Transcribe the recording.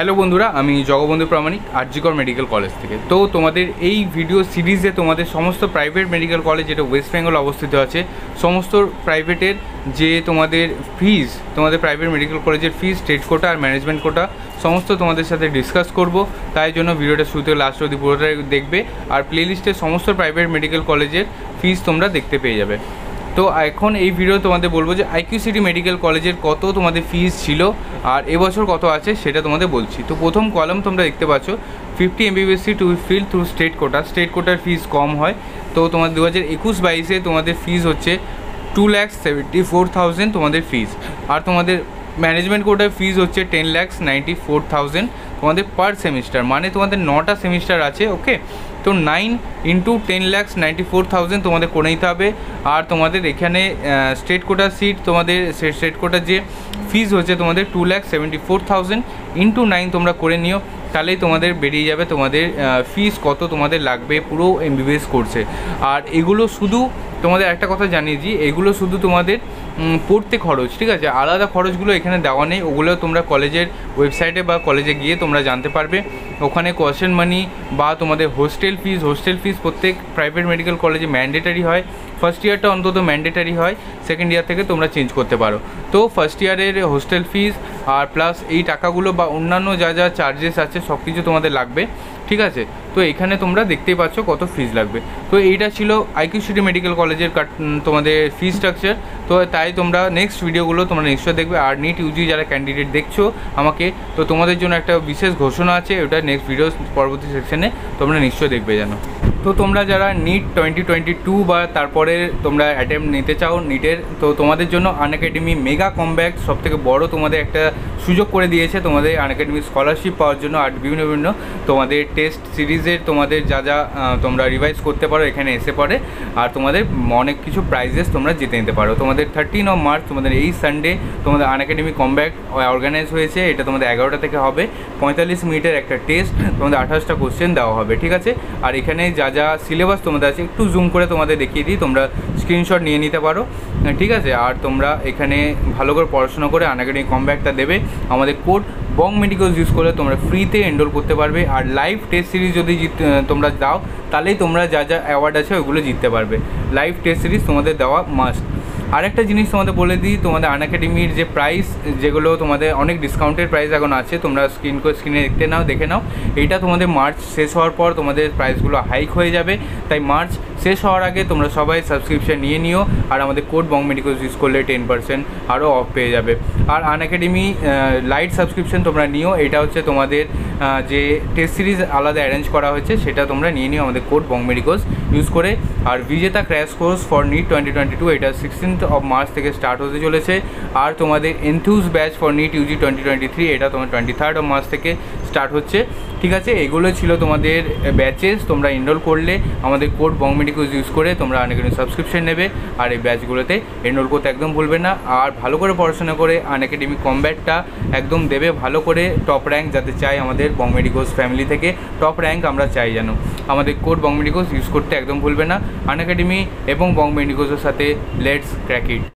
Hello বন্ধুরা, আমি Jagabandhu Pramanik, RG Kar medical college থেকে। তো তোমাদের এই ভিডিও সিরিজে তোমাদের সমস্ত প্রাইভেট মেডিকেল কলেজ যেটা ওয়েস্ট বেঙ্গল অবস্থিত আছে, সমস্ত প্রাইভেটের যে তোমাদের ফিজ তোমাদের প্রাইভেট মেডিকেল কলেজের ফিজ স্টেট কোটা আর ম্যানেজমেন্ট কোটা সমস্ত তোমাদের সাথে ডিসকাস করব। তাই জন্য ভিডিওটা শুরুতে লাস্ট অবধি পুরোটাই দেখবে, আর প্লেলিস্টে সমস্ত প্রাইভেট মেডিকেল কলেজের ফিজ তোমরা দেখতে পেয়ে যাবে। তো এখন এই ভিডিও তোমাদের বলব যে আইকিউ সিটি মেডিকেল কলেজের কত তোমাদের ফিজ ছিল আর এবছর কত আছে সেটা তোমাদের বলছি। তো প্রথম কলম তোমরা দেখতে পাচ্ছ fifty MBBS seats to fill through state quota state কোটার ফিজ কম হয়। তো তোমার দু হাজার একুশ বাইশে তোমাদের ফিজ হচ্ছে two lakhs seventy four thousand তোমাদের ফিজ আর তোমাদের ম্যানেজমেন্ট কোটার ফিজ হচ্ছে ten lakhs ninety four thousand তোমাদের পার সেমিস্টার মানে তোমাদের নটা সেমিস্টার আছে ওকে তো nine into ten lakhs ninety four thousand তোমাদের করে নিতে হবে। আর তোমাদের এখানে স্টেট কোটার সিট তোমাদের স্টেট কোটার যে ফিজ হচ্ছে তোমাদের two lakhs seventy four thousand into nine তোমরা করে নিও। তাহলেই তোমাদের বেরিয়ে যাবে, তোমাদের ফিস কত তোমাদের লাগবে পুরো এমবিবিএস কোর্সে আর এগুলো শুধু তোমাদের একটা কথা জানিয়ে দিই, এগুলো শুধু তোমাদের পড়তে খরচ, ঠিক আছে? আলাদা খরচগুলো এখানে দেওয়া নেই। ওগুলো তোমরা কলেজের ওয়েবসাইটে বা কলেজে গিয়ে তোমরা জানতে পারবে। ওখানে কোয়েশন মানি বা তোমাদের হোস্টেল ফিস হোস্টেল ফিস প্রত্যেক প্রাইভেট মেডিকেল কলেজে ম্যান্ডেটারি হয়। ফার্স্ট ইয়ারটা অন্তত ম্যান্ডেটারি হয়। সেকেন্ড ইয়ার থেকে তোমরা চেঞ্জ করতে পারো। তো ফার্স্ট ইয়ারের হোস্টেল ফিস আর প্লাস এই টাকাগুলো বা অন্যান্য যা যা চার্জেস আছে সব কিছু তোমাদের লাগবে। ঠিক আছে? তো এখানে তোমরা দেখতেই পাচ্ছ কত ফিজ লাগবে। তো এইটা ছিল আইকিউ সিটি মেডিকেল কলেজের তোমাদের ফি স্ট্রাকচার তো তাই তোমরা নেক্সট ভিডিওগুলো তোমরা নিশ্চয় দেখবে। আর নিট ইউজি যারা ক্যান্ডিডেট দেখছ আমাকে, তো তোমাদের জন্য একটা বিশেষ ঘোষণা আছে। ওটা নেক্সট ভিডিও পরবর্তী সেকশানে তোমরা নিশ্চয় দেখবে জানো তো তোমরা যারা নিট টোয়েন্টি টোয়েন্টি টু বা তারপরে তোমরা অ্যাটেম্প নিতে চাও নিটের তো তোমাদের জন্য আন আনএকাডেমি মেগা কমব্যাক সব থেকে বড় তোমাদের একটা সুযোগ করে দিয়েছে তোমাদের আন আনএকাডেমি স্কলারশিপ পাওয়ার জন্য আর বিভিন্ন বিভিন্ন তোমাদের টেস্ট সিরিজের তোমাদের যা যা তোমরা রিভাইজ করতে পারো, এখানে এসে পড়ে। আর তোমাদের অনেক কিছু প্রাইজেস তোমরা জিতে নিতে পারো। তোমাদের থার্টিন অফ মার্চ তোমাদের এই সানডে তোমাদের আনএকাডেমি কমব্যাক অর্গানাইজ হয়েছে। এটা তোমাদের এগারোটা থেকে হবে। পঁয়তাল্লিশ মিনিটের একটা টেস্ট তোমাদের আঠাশটা কোশ্চেন দেওয়া হবে, ঠিক আছে? আর এখানে যা যা সিলেবাস তোমাদের আছে, একটু জুম করে তোমাদের দেখিয়ে দিই, তোমরা স্ক্রিনশট নিয়ে নিতে পারো। ঠিক আছে? আর তোমরা এখানে ভালো করে পড়াশোনা করে আনএকাডেমি কমব্যাকটা দেবে। আমাদের কোড বং মেডিকেলস ইউজ করলে তোমরা ফ্রিতে এনরোল করতে পারবে। আর লাইভ টেস্ট সিরিজ যদি তোমরা দাও, তাহলেই তোমরা যা যা অ্যাওয়ার্ড আছে ওইগুলো জিততে পারবে। লাইভ টেস্ট সিরিজ তোমাদের দেওয়া মাস্ট আরেকটা জিনিস তোমাদের বলে দিই, তোমাদের আন একাডেমির যে প্রাইস যেগুলো তোমাদের অনেক ডিসকাউন্টের প্রাইস এখন আছে, তোমরা স্ক্রিন স্ক্রিনে দেখতে নাও, দেখে নাও। এইটা তোমাদের মার্চ শেষ হওয়ার পর তোমাদের প্রাইসগুলো হাইক হয়ে যাবে। তাই মার্চ শেষ হওয়ার আগে তোমরা সবাই সাবস্ক্রিপশন নিয়ে নিও, আর আমাদের কোড বং মেডিকেল ইউজ করলে টেন পার্সেন্ট আরও অফ পেয়ে যাবে। আর আনএকাডেমি লাইট সাবস্ক্রিপশন তোমরা নিও, এটা হচ্ছে তোমাদের যে টেস্ট সিরিজ আলাদা অ্যারেঞ্জ করা হয়েছে, সেটা তোমরা নিয়ে নিও আমাদের কোড বং মেডিকোস ইউজ করে। আর Bijeta crash course for NEET twenty twenty two এটা সিক্সটিন্থ অফ মার্চ থেকে স্টার্ট হতে চলেছে। আর তোমাদের Enthuse batch for NEET UG twenty twenty three এটা তোমার টোয়েন্টি থার্ড অফ মার্চ থেকে স্টার্ট হচ্ছে। ঠিক আছে, এগুলো ছিল তোমাদের ব্যাচেস তোমরা এনরোল করলে, আমাদের কোড বং মেডিকোস ইউজ করে তোমরা আনএকাডেমি সাবস্ক্রিপশন নেবে। আর এই ব্যাচগুলোতে এনরোল করতে একদম ভুলবে না। আর ভালো করে পড়াশোনা করে আনএকাডেমি কমব্যাটটা একদম দেবে ভালো করে টপ র্যাঙ্ক যাতে চাই আমাদের বং মেডিকোস ফ্যামিলি থেকে। টপ র্যাঙ্ক আমরা চাই যেন। আমাদের কোড বং মেডিকোস ইউজ করতে একদম ভুলবে না। আনএকাডেমি এবং বং মেডিকোসের সাথে লেটস ক্র্যাক ইট